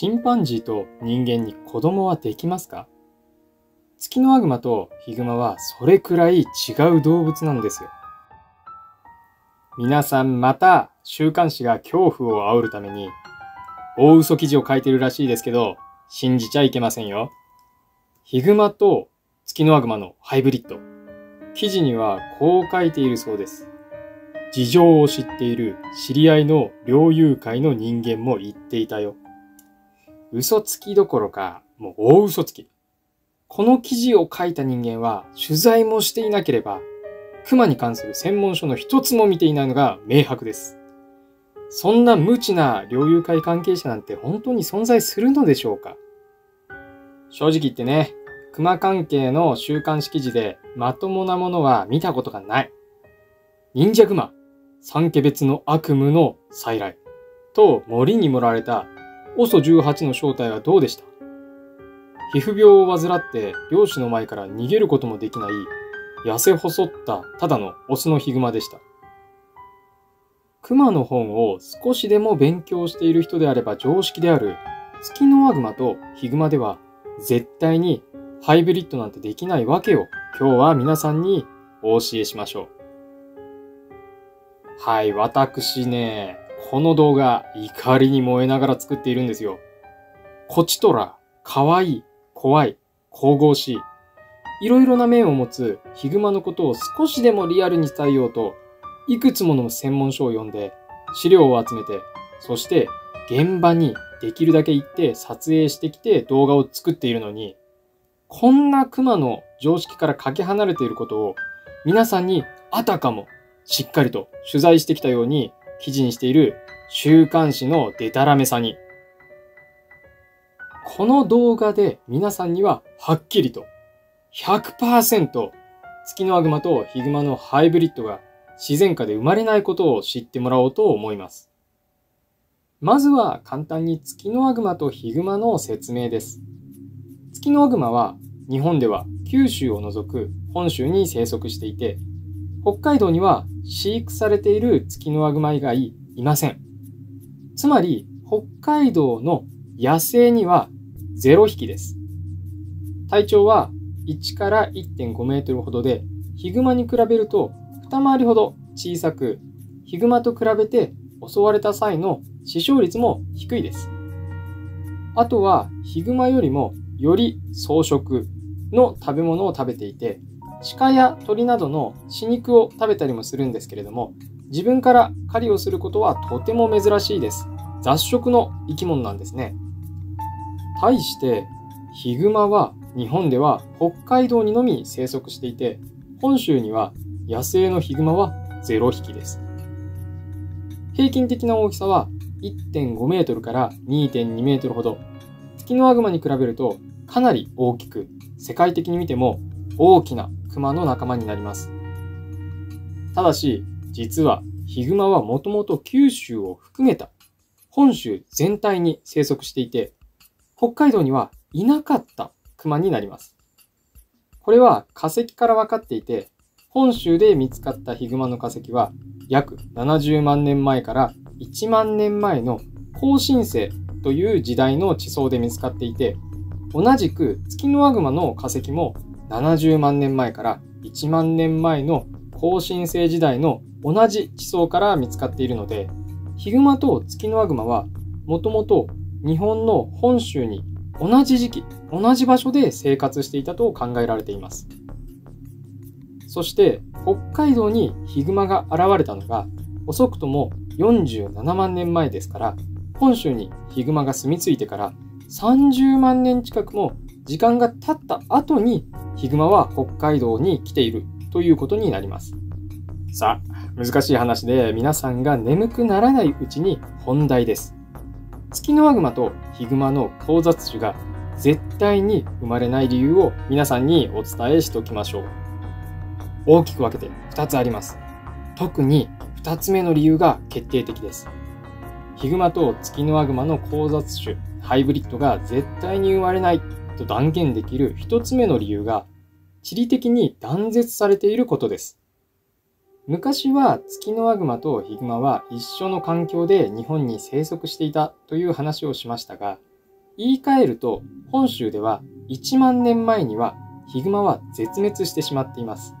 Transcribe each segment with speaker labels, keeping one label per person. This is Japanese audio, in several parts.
Speaker 1: チンパンジーと人間に子供はできますか？ツキノワグマとヒグマはそれくらい違う動物なんですよ。皆さんまた週刊誌が恐怖を煽るために大嘘記事を書いてるらしいですけど信じちゃいけませんよ。ヒグマとツキノワグマのハイブリッド。記事にはこう書いているそうです。事情を知っている知り合いの猟友会の人間も言っていたよ。嘘つきどころか、もう大嘘つき。この記事を書いた人間は取材もしていなければ、熊に関する専門書の一つも見ていないのが明白です。そんな無知な猟友会関係者なんて本当に存在するのでしょうか正直言ってね、熊関係の週刊誌記事でまともなものは見たことがない。忍者熊、三家別の悪夢の再来と森に盛られた OSO18 の正体はどうでした？皮膚病を患って漁師の前から逃げることもできない痩せ細ったただのオスのヒグマでした。熊の本を少しでも勉強している人であれば常識であるツキノワグマとヒグマでは絶対にハイブリッドなんてできないわけを今日は皆さんにお教えしましょう。はい、私ね、この動画怒りに燃えながら作っているんですよ。こちとら、かわいい、怖い、神々しい。いろいろな面を持つヒグマのことを少しでもリアルに伝えようと、いくつもの専門書を読んで、資料を集めて、そして現場にできるだけ行って撮影してきて動画を作っているのに、こんな熊の常識からかけ離れていることを皆さんにあたかもしっかりと取材してきたように記事にしている週刊誌のデタラメさにこの動画で皆さんにははっきりと100%月のアグマとヒグマのハイブリッドが自然界で生まれないことを知ってもらおうと思います。まずは簡単に月のアグマとヒグマの説明です。月のアグマは日本では九州を除く本州に生息していて、北海道には飼育されている月のアグマ以外いません。つまり北海道の野生には0匹です。体長は1から1.5メートルほどで、ヒグマに比べると二回りほど小さく、ヒグマと比べて襲われた際の死傷率も低いです。あとは、ヒグマよりもより草食の食べ物を食べていて、鹿や鳥などの死肉を食べたりもするんですけれども、自分から狩りをすることはとても珍しいです。雑食の生き物なんですね。対して、ヒグマは日本では北海道にのみ生息していて、本州には野生のヒグマは0匹です。平均的な大きさは1.5メートルから2.2メートルほど。月のアグマに比べるとかなり大きく、世界的に見ても大きなクマの仲間になります。ただし、実はヒグマはもともと九州を含めた本州全体に生息していて、北海道にはいなかった熊になります。これは化石から分かっていて、本州で見つかったヒグマの化石は約70万年前から1万年前の高新星という時代の地層で見つかっていて、同じくツキノワグマの化石も70万年前から1万年前の高新星時代の同じ地層から見つかっているので、ヒグマとツキノワグマはもともと日本の本州に同じ時期、同じ場所で生活していたと考えられています。そして北海道にヒグマが現れたのが遅くとも47万年前ですから、本州にヒグマが住み着いてから30万年近くも時間が経った後にヒグマは北海道に来ているということになります。さあ、難しい話で皆さんが眠くならないうちに本題です。ツキノワグマとヒグマの交雑種が絶対に生まれない理由を皆さんにお伝えしておきましょう。大きく分けて2つあります。特に2つ目の理由が決定的です。ヒグマとツキノワグマの交雑種、ハイブリッドが絶対に生まれないと断言できる1つ目の理由が地理的に断絶されていることです。昔はツキノワグマとヒグマは一緒の環境で日本に生息していたという話をしましたが、言い換えると、本州では1万年前にはヒグマは絶滅してしまっています。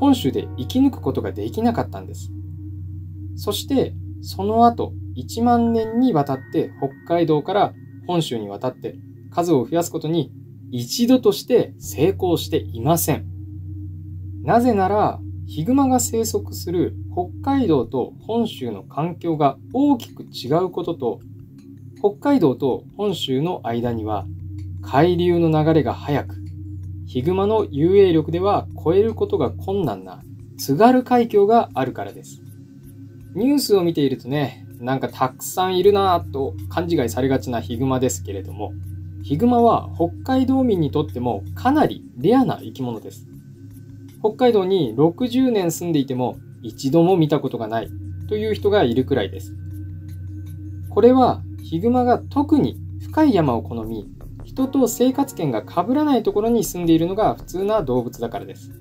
Speaker 1: 本州で生き抜くことができなかったんです。そして、その後、1万年にわたって北海道から本州に渡って数を増やすことに一度として成功していません。なぜなら、ヒグマが生息する北海道と本州の環境が大きく違うことと、北海道と本州の間には海流の流れが速く、ヒグマの遊泳力では超えることが困難な津軽海峡があるからです。ニュースを見ているとね、なんかたくさんいるなぁと勘違いされがちなヒグマですけれども、ヒグマは北海道民にとってもかなりレアな生き物です。北海道に60年住んでいても一度も見たことがないという人がいるくらいです。これはヒグマが特に深い山を好み、人と生活圏が被らないところに住んでいるのが普通な動物だからです。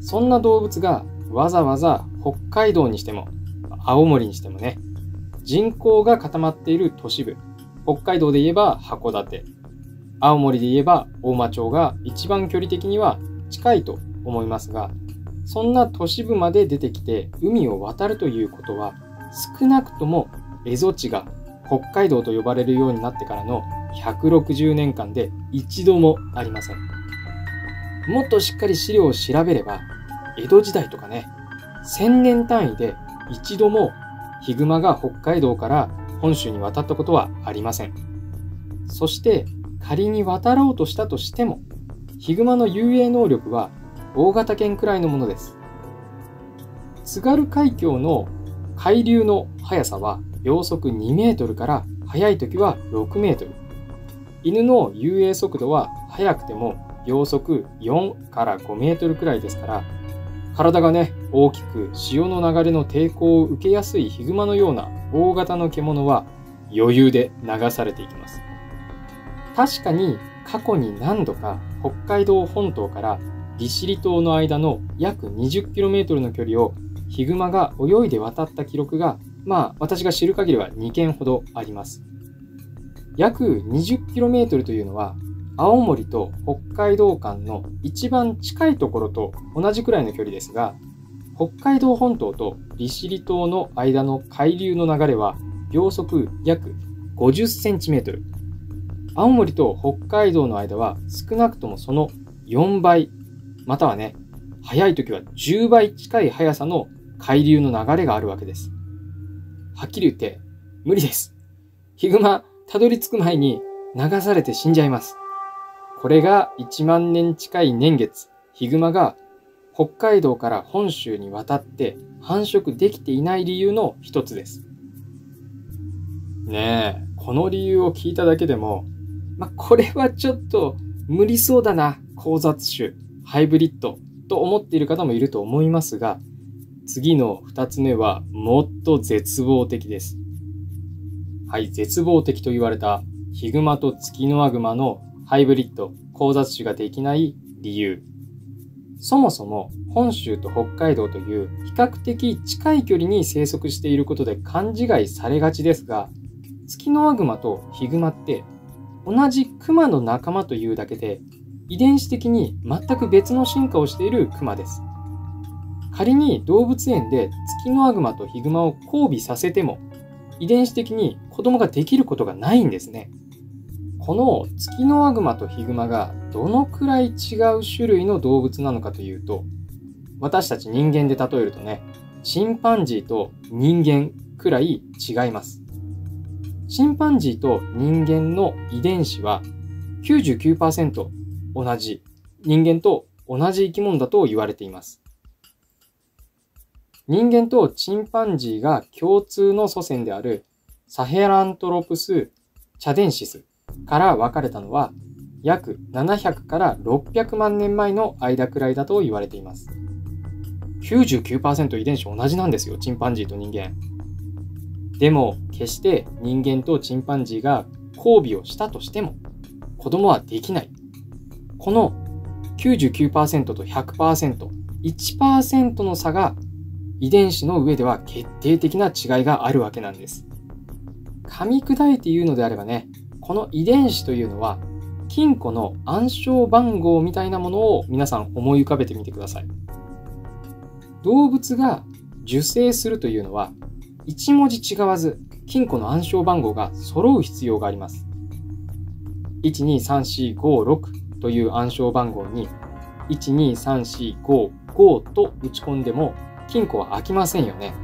Speaker 1: そんな動物がわざわざ北海道にしても、青森にしてもね、人口が固まっている都市部、北海道で言えば函館、青森で言えば大間町が一番距離的には近いと思いますが、そんな都市部まで出てきて海を渡るということは、少なくとも蝦夷地が北海道と呼ばれるようになってからの160年間で一度もありません。もっとしっかり資料を調べれば、江戸時代とかね、1000年単位で一度もヒグマが北海道から本州に渡ったことはありません。そして仮に渡ろうとしたとしても、ヒグマの遊泳能力は大型犬くらいのものです。津軽海峡の海流の速さは秒速2メートルから速い時は6メートル。犬の遊泳速度は速くても秒速4から5メートルくらいですから、体がね、大きく潮の流れの抵抗を受けやすいヒグマのような大型の獣は余裕で流されていきます。確かに過去に何度か北海道本島から利尻島の間の約 20km の距離をヒグマが泳いで渡った記録が、まあ私が知る限りは2件ほどあります。約 20km というのは青森と北海道間の一番近いところと同じくらいの距離ですが、北海道本島と利尻島の間の海流の流れは秒速約 50cm。青森と北海道の間は少なくともその4倍、またはね、速い時は10倍近い速さの海流の流れがあるわけです。はっきり言って、無理です。ヒグマ、たどり着く前に流されて死んじゃいます。これが1万年近い年月、ヒグマが北海道から本州に渡って繁殖できていない理由の一つです。ねえ、この理由を聞いただけでも、まこれはちょっと無理そうだな、交雑種、ハイブリッドと思っている方もいると思いますが、次の二つ目はもっと絶望的です。はい、絶望的と言われたヒグマとツキノワグマのハイブリッド、交雑種ができない理由。そもそも本州と北海道という比較的近い距離に生息していることで勘違いされがちですが、ツキノワグマとヒグマって同じクマの仲間というだけで遺伝子的に全く別の進化をしているクマです。仮に動物園でツキノワグマとヒグマを交尾させても遺伝子的に子供ができることがないんですね。このツキノワグマとヒグマがどのくらい違う種類の動物なのかというと、私たち人間で例えるとね、チンパンジーと人間くらい違います。チンパンジーと人間の遺伝子は99%同じ人間と同じ生き物だと言われています。人間とチンパンジーが共通の祖先であるサヘラントロプス・チャデンシスから分かれたのは約700から600万年前の間くらいだと言われています。99%遺伝子同じなんですよ、チンパンジーと人間。でも、決して人間とチンパンジーが交尾をしたとしても、子供はできない。この99%と100%、1%の差が遺伝子の上では決定的な違いがあるわけなんです。噛み砕いて言うのであればね、この遺伝子というのは、金庫の暗証番号みたいなものを皆さん思い浮かべてみてください。動物が受精するというのは、一文字違わず金庫の暗証番号が揃う必要があります。123456という暗証番号に123455と打ち込んでも金庫は開きませんよね。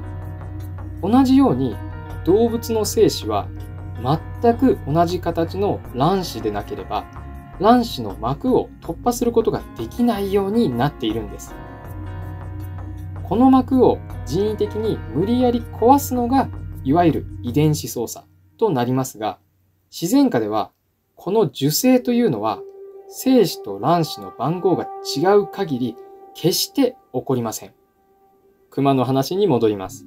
Speaker 1: 同じように動物の精子は全く同じ形の卵子でなければ卵子の膜を突破することができないようになっているんです。この膜を人為的に無理やり壊すのがいわゆる遺伝子操作となりますが自然界ではこの受精というのは精子と卵子の番号が違う限り決して起こりません。熊の話に戻ります。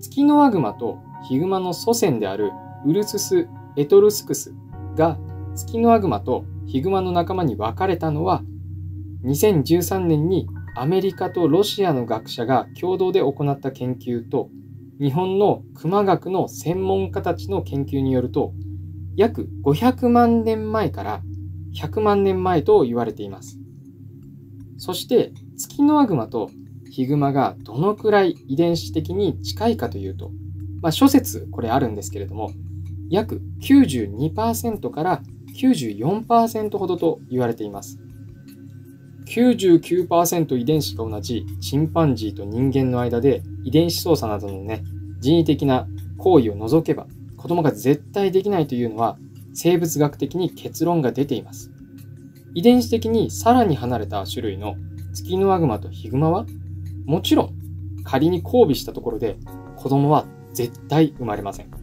Speaker 1: ツキノワグマとヒグマの祖先であるウルスス・エトルスクスがツキノワグマとヒグマの仲間に分かれたのは2013年にアメリカとロシアの学者が共同で行った研究と日本の熊学の専門家たちの研究によると約500万年前から100万年前と言われています。そしてツキノワグマとヒグマがどのくらい遺伝子的に近いかというと、まあ、諸説これあるんですけれども、約92%から94%ほどと言われています。99%遺伝子が同じチンパンジーと人間の間で遺伝子操作などのね、人為的な行為を除けば子供が絶対できないというのは生物学的に結論が出ています。遺伝子的にさらに離れた種類のツキノワグマとヒグマはもちろん、仮に交尾したところで子供は絶対生まれません。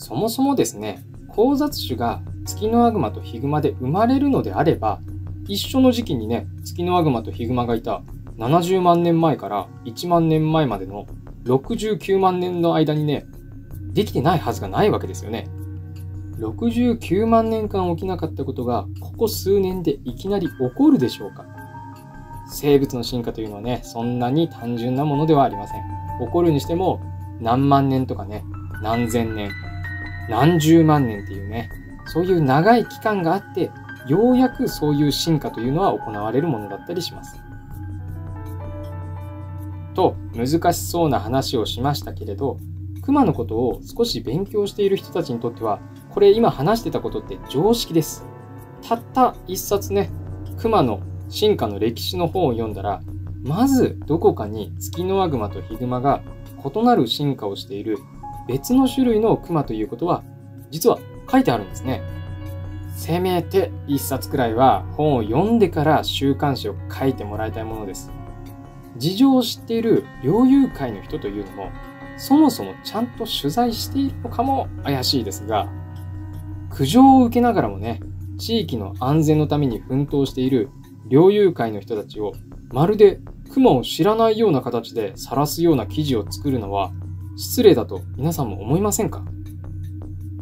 Speaker 1: そもそもですね、交雑種がツキノワグマとヒグマで生まれるのであれば、一緒の時期にね、ツキノワグマとヒグマがいた70万年前から1万年前までの69万年の間にね、できてないはずがないわけですよね。69万年間起きなかったことが、ここ数年でいきなり起こるでしょうか生物の進化というのはね、そんなに単純なものではありません。起こるにしても、何万年とかね、何千年、何十万年っていうね、そういう長い期間があって、ようやくそういう進化というのは行われるものだったりします。と、難しそうな話をしましたけれど、熊のことを少し勉強している人たちにとっては、これ今話してたことって常識です。たった一冊ね、熊の進化の歴史の本を読んだら、まずどこかにツキノワグマとヒグマが異なる進化をしている別の種類のクマということは、実は書いてあるんですね。せめて一冊くらいは本を読んでから週刊誌を書いてもらいたいものです。事情を知っている猟友会の人というのも、そもそもちゃんと取材しているのかも怪しいですが、苦情を受けながらもね、地域の安全のために奮闘している猟友会の人たちをまるで熊を知らないような形で晒すような記事を作るのは失礼だと皆さんも思いませんか？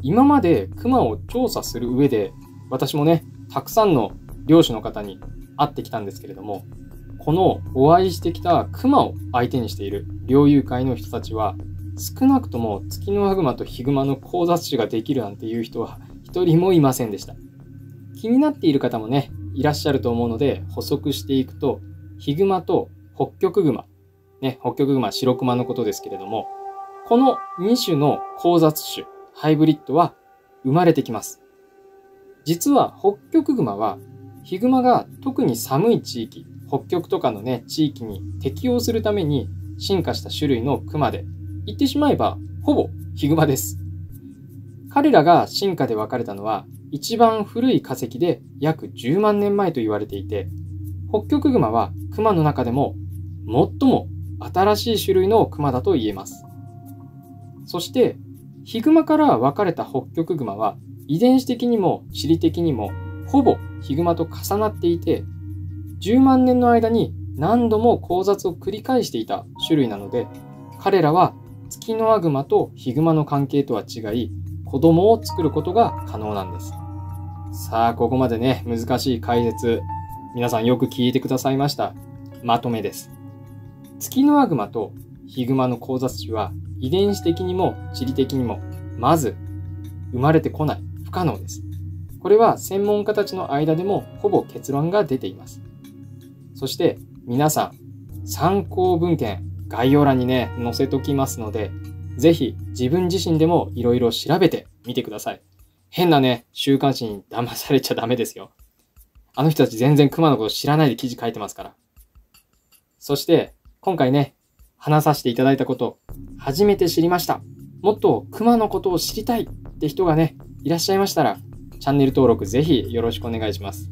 Speaker 1: 今まで熊を調査する上で私もね、たくさんの漁師の方に会ってきたんですけれども、このお会いしてきた熊を相手にしている猟友会の人たちは少なくともツキノワグマとヒグマの交雑種ができるなんていう人は一人もいませんでした。気になっている方もね、いらっしゃると思うので補足していくと、ヒグマと北極熊、ね、北極熊、白熊のことですけれども、この2種の交雑種、ハイブリッドは生まれてきます。実は北極熊はヒグマが特に寒い地域、北極とかのね、地域に適応するために進化した種類の熊で、言ってしまえばほぼヒグマです。彼らが進化で分かれたのは一番古い化石で約10万年前と言われていて、北極熊は熊の中でも最も新しい種類の熊だと言えます。そして、ヒグマから分かれた北極熊は遺伝子的にも地理的にもほぼヒグマと重なっていて、10万年の間に何度も交雑を繰り返していた種類なので、彼らはツキノワグマとヒグマの関係とは違い、子供を作ることが可能なんです。さあ、ここまでね、難しい解説、皆さんよく聞いてくださいました。まとめです。ツキノワグマとヒグマの交雑種は遺伝子的にも地理的にもまず生まれてこない。不可能です。これは専門家たちの間でもほぼ結論が出ています。そして皆さん、参考文献、概要欄にね、載せときますので、ぜひ自分自身でもいろいろ調べてみてください。変なね、週刊誌に騙されちゃダメですよ。あの人たち全然熊のこと知らないで記事書いてますから。そして、今回ね、話させていただいたこと、初めて知りました。もっと熊のことを知りたいって人がね、いらっしゃいましたら、チャンネル登録ぜひよろしくお願いします。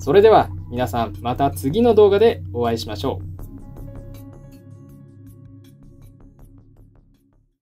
Speaker 1: それでは皆さんまた次の動画でお会いしましょう。